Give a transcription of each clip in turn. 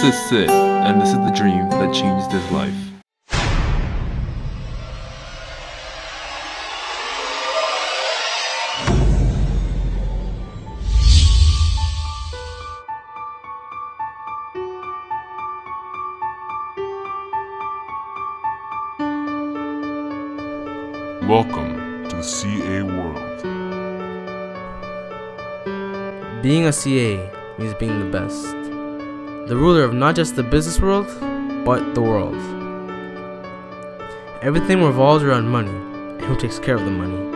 This is Sid, and this is the dream that changed his life. Welcome to CA world. Being a CA means being the best. The ruler of not just the business world, but the world. Everything revolves around money and who takes care of the money.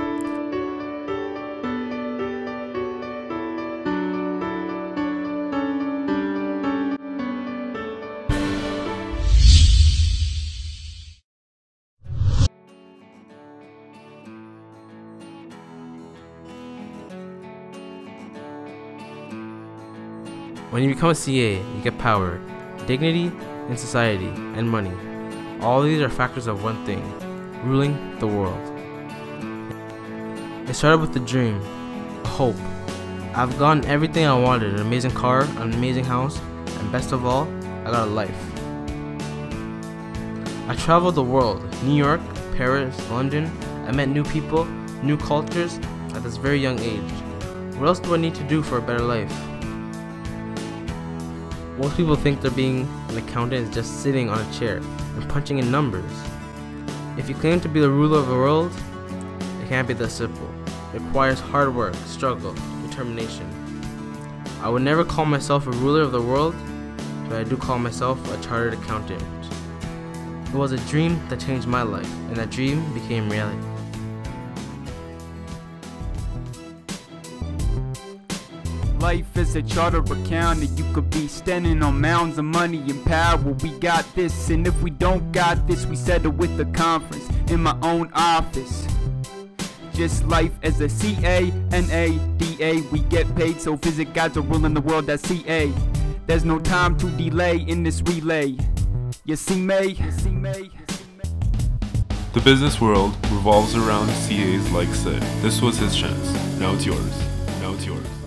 When you become a CA, you get power, dignity in society, and money. All these are factors of one thing ruling the world. It started with a dream, a hope. I've gotten everything I wanted an amazing car, an amazing house, and best of all, I got a life. I traveled the world New York, Paris, London. I met new people, new cultures at this very young age. What else do I need to do for a better life? Most people think they're being an accountant is just sitting on a chair and punching in numbers. If you claim to be the ruler of the world, it can't be that simple. It requires hard work, struggle, determination. I would never call myself a ruler of the world, but I do call myself a chartered accountant. It was a dream that changed my life, and that dream became reality. Life is a charter accountant. You could be standing on mounds of money and power. We got this, and if we don't got this, we settle with the conference in my own office. Just life as a C-A-N-A-D-A We get paid, so visit gods are ruling the world. That's CA. There's no time to delay in this relay. You see? You see me? The business world revolves around CAs like Sid. This was his chance. Now it's yours. Now it's yours.